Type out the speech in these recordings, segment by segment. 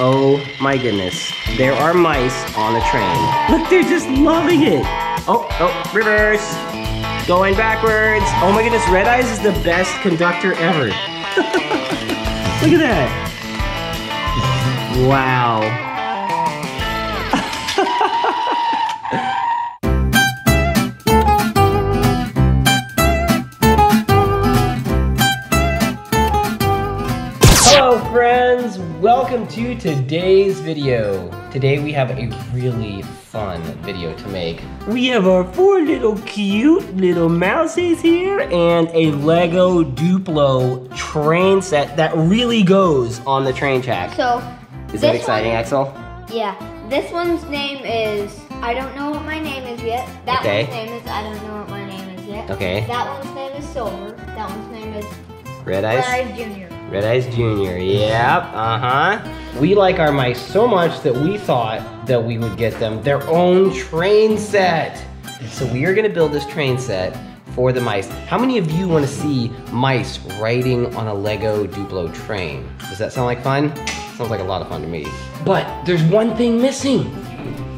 Oh my goodness. There are mice on the train. Look, they're just loving it. Oh, oh, reverse. Going backwards. Oh my goodness, Red Eyes is the best conductor ever. Look at that. Wow. Hello friends, welcome to today's video. Today we have a really fun video to make. We have our four little cute little mouses here and a Lego Duplo train set that really goes on the train track. So, Is that exciting, one- Axel? yeah, this one's name is I don't know what my name is yet. That Okay. one's name is I don't know what my name is yet. Okay. That one's name is Silver. That one's name is Red Eyes? Rise Junior. Red Eyes Jr. Yep, uh-huh. We like our mice so much that we thought that we would get them their own train set. So we are gonna build this train set for the mice. How many of you wanna see mice riding on a Lego Duplo train? Does that sound like fun? Sounds like a lot of fun to me. But there's one thing missing.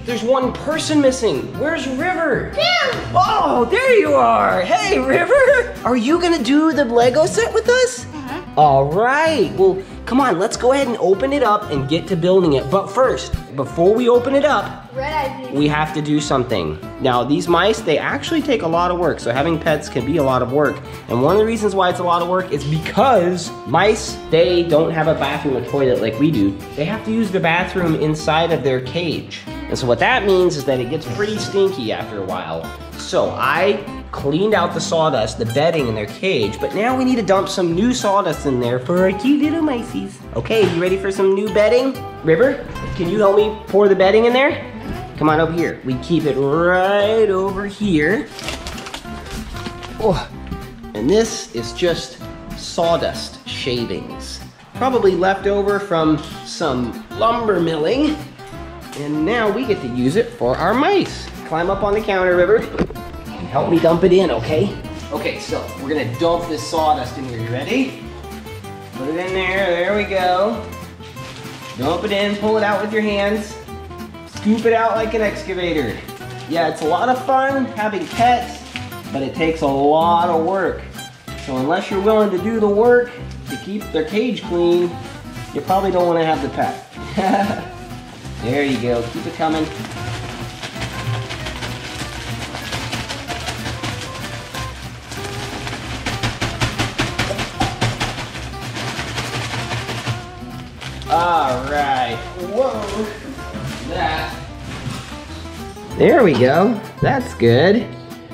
There's one person missing. Where's River? Oh, there you are. Hey, River. Are you gonna do the Lego set with us? All right. Well, come on. Let's go ahead and open it up and get to building it. But first, before we open it up, Red Eyes Junior. we have to do something. Now, these mice, they actually take a lot of work. So having pets can be a lot of work. And one of the reasons why it's a lot of work is because mice, they don't have a bathroom or toilet like we do. They have to use the bathroom inside of their cage. And so what that means is that it gets pretty stinky after a while. So I cleaned out the sawdust, the bedding in their cage, but now we need to dump some new sawdust in there for our cute little mices. Okay, you ready for some new bedding? River, can you help me pour the bedding in there? Come on over here. We keep it right over here. Oh, and this is just sawdust shavings. Probably left over from some lumber milling. And now we get to use it for our mice. Climb up on the counter, River, help me dump it in, okay? Okay, so we're gonna dump this sawdust in here. You ready? Put it in there, there we go. Dump it in, pull it out with your hands. Scoop it out like an excavator. Yeah, it's a lot of fun having pets, but it takes a lot of work. So unless you're willing to do the work to keep their cage clean, you probably don't want to have the pet. there you go, keep it coming. There we go, that's good.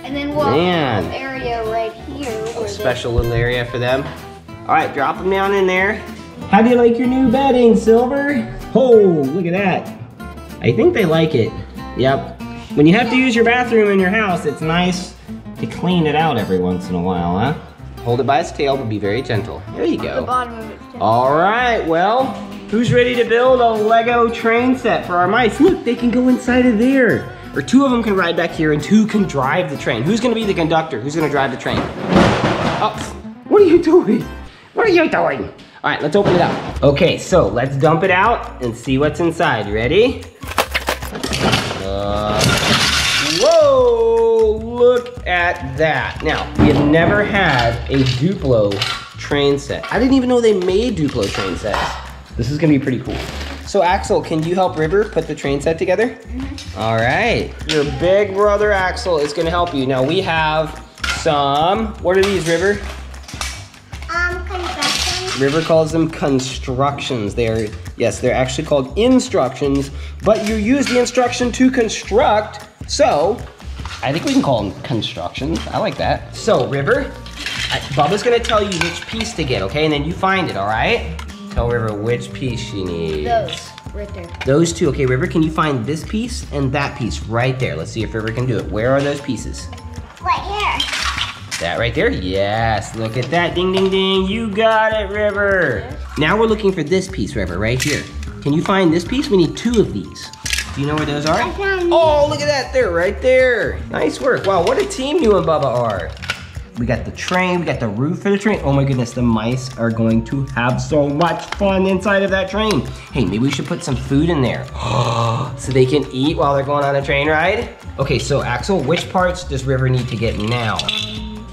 And then we'll have Man. an area right here A special little area for them. All right, drop them down in there. How do you like your new bedding, Silver? Oh, look at that. I think they like it. Yep. When you have to use your bathroom in your house, it's nice to clean it out every once in a while, huh? Hold it by its tail, but be very gentle. There you the go. bottom of it. All right, well, who's ready to build a Lego train set for our mice? Look, they can go inside of there. Or two of them can ride back here and two can drive the train. Who's gonna be the conductor? Who's gonna drive the train? Oh, what are you doing? What are you doing? All right, let's open it up. Okay, so let's dump it out and see what's inside. Ready? Uh, whoa, look at that. Now, we have never had a Duplo train set. I didn't even know they made Duplo train sets. This is gonna be pretty cool. So Axel, can you help River put the train set together? All right, your big brother Axel is gonna help you. Now we have some, what are these, River? Um, construction. River calls them constructions. They're, yes, they're actually called instructions, but you use the instruction to construct, so I think we can call them constructions. I like that. So, River, I- Bubba's gonna tell you which piece to get, okay? And then you find it, all right? Tell River which piece she needs. Those right there. Those two. Okay, River, can you find this piece and that piece right there? Let's see if River can do it. Where are those pieces? Right here. That right there? Yes, look at that. Ding, ding, ding. You got it, River. Now we're looking for this piece, River, right here. Can you find this piece? We need two of these. Do you know where those are? I found Oh, look at that. They're right there. Nice work. Wow, what a team you and Bubba are. We got the train, we got the roof for the train. Oh my goodness, the mice are going to have so much fun inside of that train. Hey, maybe we should put some food in there so they can eat while they're going on a train ride. Okay, so Axel, which parts does River need to get now?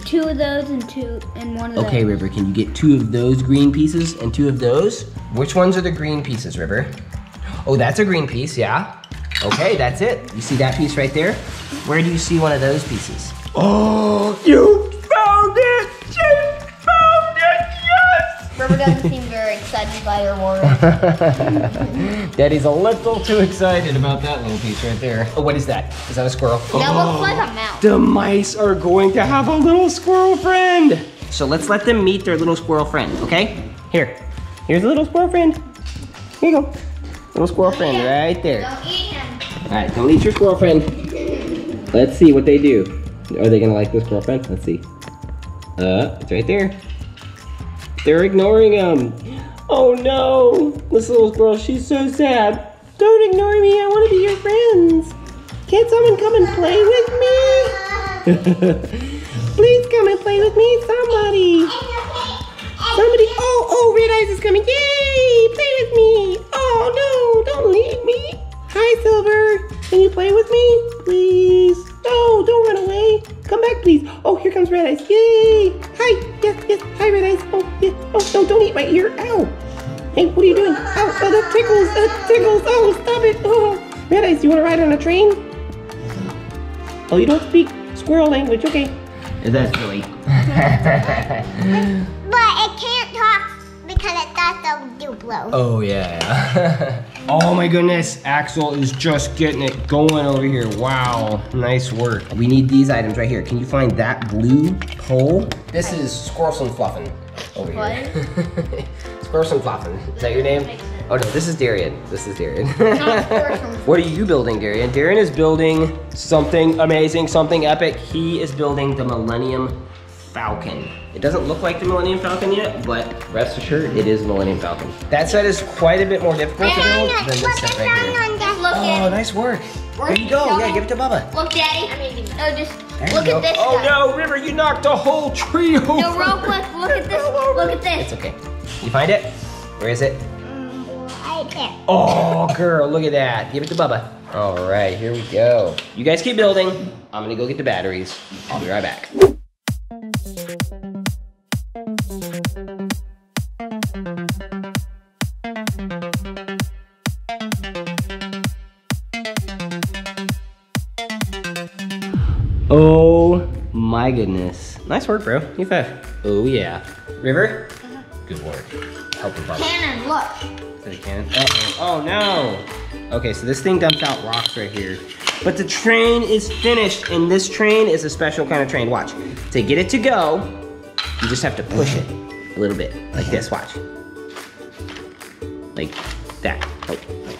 Two of those and two and one of those. Okay, River, can you get two of those green pieces and two of those? Which ones are the green pieces, River? Oh, that's a green piece, yeah. Okay, that's it. You see that piece right there? Where do you see one of those pieces? Oh, you Doesn't seem very excited by her word. Daddy's a little too excited about that little piece right there. Oh, what is that? Is that a squirrel? that looks like a mouse. The mice are going to have a little squirrel friend. So let's let them meet their little squirrel friend, okay? Here, here's a little squirrel friend. Here you go. Little squirrel friend right there. Don't eat him. All right, don't eat your squirrel friend. Let's see what they do. Are they gonna like this squirrel friend? Let's see. Uh, it's right there. They're ignoring him. Oh no, this little girl, she's so sad. Don't ignore me, I wanna be your friends. Can't someone come and play with me? Please come and play with me, squirrel language. Okay. That's silly. But it can't talk because it thought the Duplo. Oh yeah. oh my goodness, Axel is just getting it going over here. Wow, nice work. We need these items right here. Can you find that blue pole? This is Squirrelson Fluffin over here. Squirrelson Fluffin. Is that your name? Oh no, this is Darian. This is Darian. what are you building, Darian? Darian is building something amazing, something epic. He is building the Millennium Falcon. It doesn't look like the Millennium Falcon yet, but rest assured, it is the Millennium Falcon. That set is quite a bit more difficult to build than this set right here. Oh, nice work. There you go. Yeah, give it to Bubba. Look, Daddy. No, oh, just There look at this Oh guy. no, River, you knocked a whole tree over. No, real quick, look at this. Look at this. It's okay. You find it? Where is it? Right there. Oh, girl, look at that. Give it to Bubba. All right, here we go. You guys keep building. I'm gonna go get the batteries. I'll be right back. Oh my goodness. Nice work, bro. You fast. Oh yeah. River? Uh-huh. Good work. Help with Bubba. Cannon, look. Is that a cannon? Uh-oh. Oh no! Okay, so this thing dumps out rocks right here. But the train is finished, and this train is a special kind of train. Watch. To get it to go, you just have to push it a little bit. Like this, watch. Like that. Oh,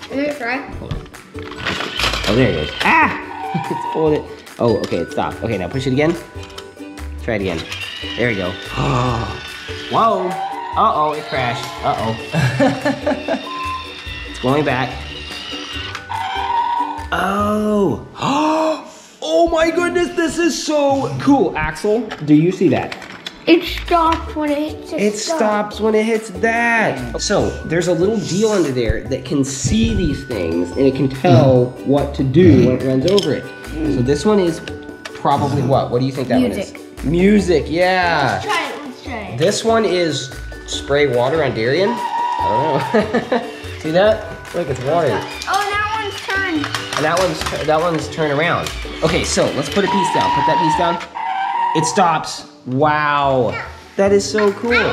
Here's right. hold on. Oh, there it goes. Ah! it's pulling it. Oh, okay, it stopped. Okay, now push it again. Try it again. There we go. Whoa! Uh-oh, it crashed. Uh-oh. it's going back. Oh! oh my goodness, this is so cool. Axel, do you see that? It stops when it hits It stops when it hits that. So there's a little deal under there that can see these things and it can tell what to do when it runs over it. So this one is probably what? What do you think that Music. one is? Music, yeah. Try it. Let's try it. This one is spray water on Darian. I don't know. see that? Look, it's water. Oh, that one's turned. And that one's that one's turn around. Okay, so let's put a piece down. Put that piece down. It stops. Wow. That is so cool.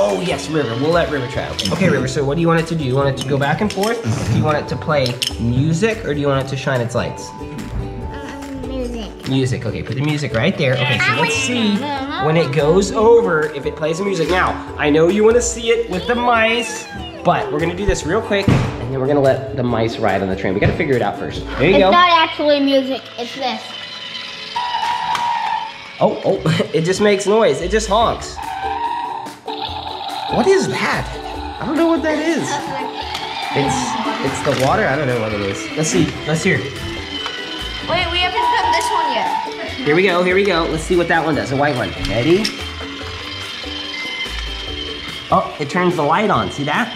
Oh yes, River. We'll let River try. Okay. okay, River. So what do you want it to do? You want it to go back and forth? Do you want it to play music or do you want it to shine its lights? Um, music. Music. Okay, put the music right there. Okay, so let's see when it goes over if it plays the music. Now, I know you want to see it with the mice, but we're gonna do this real quick and then we're gonna let the mice ride on the train. We gotta figure it out first. There you It's go. not actually music. It's this. Oh, oh, it just makes noise. It just honks. What is that? I don't know what that is. It's it's the water. I don't know what it is. Let's see. Let's hear. Here we go, here we go. Let's see what that one does, a white one. Ready? Oh, it turns the light on, see that?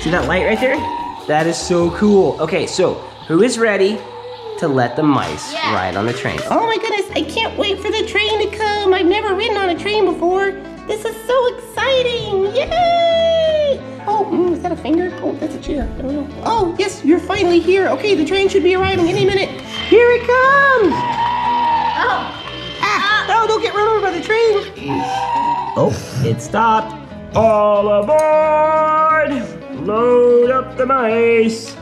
See that light right there? That is so cool. Okay, so who is ready to let the mice Yeah. ride on the train? Oh my goodness, I can't wait for the train to come. I've never ridden on a train before. This is so exciting. Yay! Oh, mm, is that a finger? Oh, that's a chair. I don't know. Oh, yes, you're finally here. Okay, the train should be arriving any minute. Here it comes! No, don't get run over by the train. Oh, it stopped. All aboard! Load up the mice.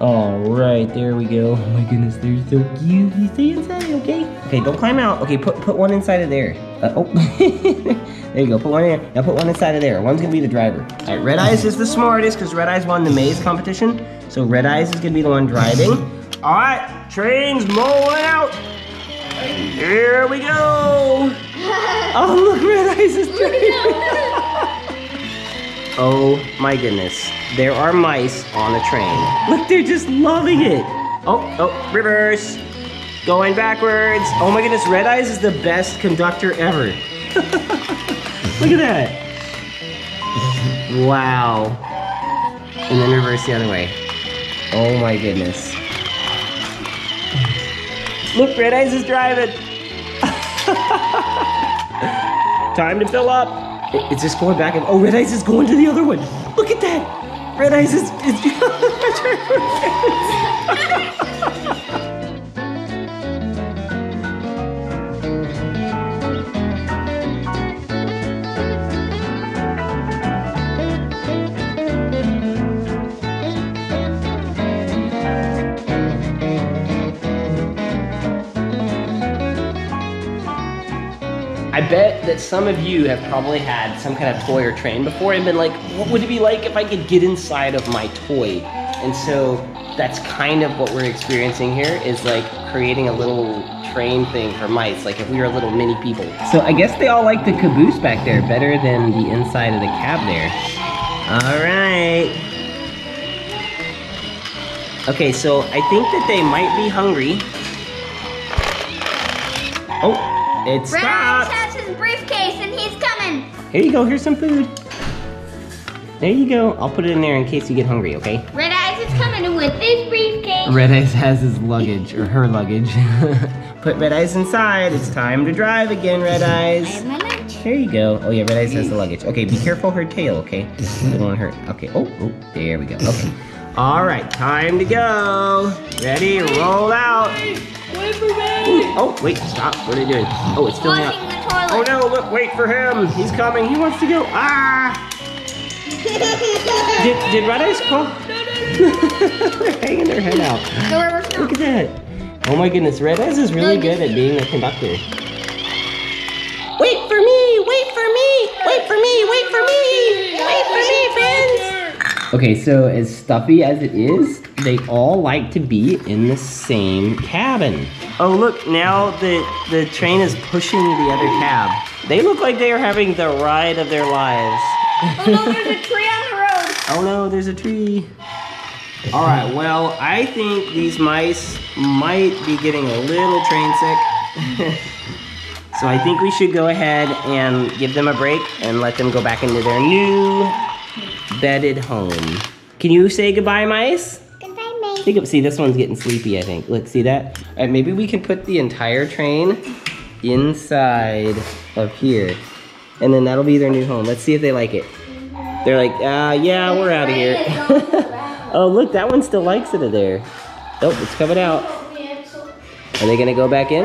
All right, there we go. Oh my goodness, they're so cute. You stay inside, okay? Okay, don't climb out. Okay, put put one inside of there. Uh, oh, there you go. Put one in. Now put one inside of there. One's gonna be the driver. All right, Red Eyes is the smartest because Red Eyes won the maze competition. So Red Eyes is gonna be the one driving. All right, train's rolling out. Here we go. Oh, look, Red Eyes is driving. oh my goodness. There are mice on a train. Look, they're just loving it. Oh, oh, reverse. Going backwards. Oh my goodness, Red Eyes is the best conductor ever. Look at that. Wow. And then reverse the other way. Oh my goodness. Look, Red Eyes is driving. Time to fill up. It's just going back and oh, Red Eyes is going to the other one. Look at that. Red Eyes is. is I bet that some of you have probably had some kind of toy or train before and been like, what would it be like if I could get inside of my toy? And so that's kind of what we're experiencing here is like creating a little train thing for mice, like if we were little mini people. So I guess they all like the caboose back there better than the inside of the cab there. All right. Okay, so I think that they might be hungry. Oh, it stopped. Has his briefcase and he's coming. Here you go, here's some food. There you go. I'll put it in there in case you get hungry, okay? Red Eyes is coming with his briefcase. Red Eyes has his luggage, or her luggage. put Red Eyes inside. It's time to drive again, Red I Eyes. have my lunch. Here you go. Oh yeah, Red Eyes has the luggage. Okay, be careful her tail, okay? You don't want to hurt. Okay, oh, oh, there we go. Okay. All right, time to go. Ready, roll out. Wait for me. Oh, wait, stop. What are you doing? Oh, it's filling Flushing up. Toilet. Oh no, look, wait for him. He's coming. He wants to go. Ah! Did, did Red Eyes crawl? They're hanging their head out. No. Look at that. Oh my goodness, Red Eyes is really No, good at being a conductor. Wait for me, wait for me, wait for me, wait for me, wait for me, friends. Okay, so as stuffy as it is, they all like to be in the same cabin. Oh look, now the, the train is pushing the other cab. They look like they are having the ride of their lives. Oh no, there's a tree on the road. Oh no, there's a tree. All right, well, I think these mice might be getting a little train sick. so I think we should go ahead and give them a break and let them go back into their new bedded home. Can you say goodbye, mice? Goodbye. Think of, see, this one's getting sleepy, I think. Look, see that? All right, maybe we can put the entire train inside of here. And then that'll be their new home. Let's see if they like it. They're like, uh, yeah, we're out of here. oh, look, that one still likes it in there. Oh, it's coming out. Are they gonna go back in?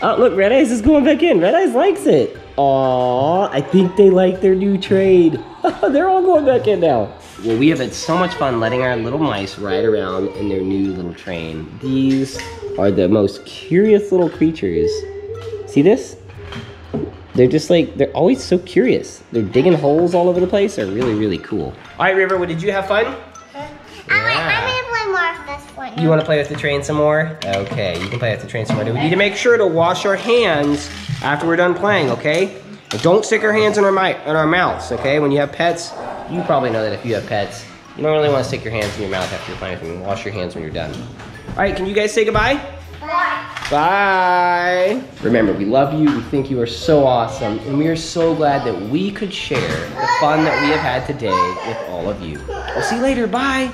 Oh, look, Red Eyes is going back in. Red Eyes likes it. Aw, I think they like their new trade. They're all going back in now. Well, we have had so much fun letting our little mice ride around in their new little train. These are the most curious little creatures. See this? They're just like, they're always so curious. They're digging holes all over the place. They're really, really cool. All right, River, what, did you have fun? You want to play with the train some more? Okay, you can play with the train some more. We need to make sure to wash our hands after we're done playing, okay? Don't stick our hands in our, in our mouths, okay? When you have pets, you probably know that if you have pets, you don't really want to stick your hands in your mouth after you're playing with them. Wash your hands when you're done. All right, can you guys say goodbye? Bye. Bye. Remember, we love you. We think you are so awesome. And we are so glad that we could share the fun that we have had today with all of you. We'll see you later. Bye.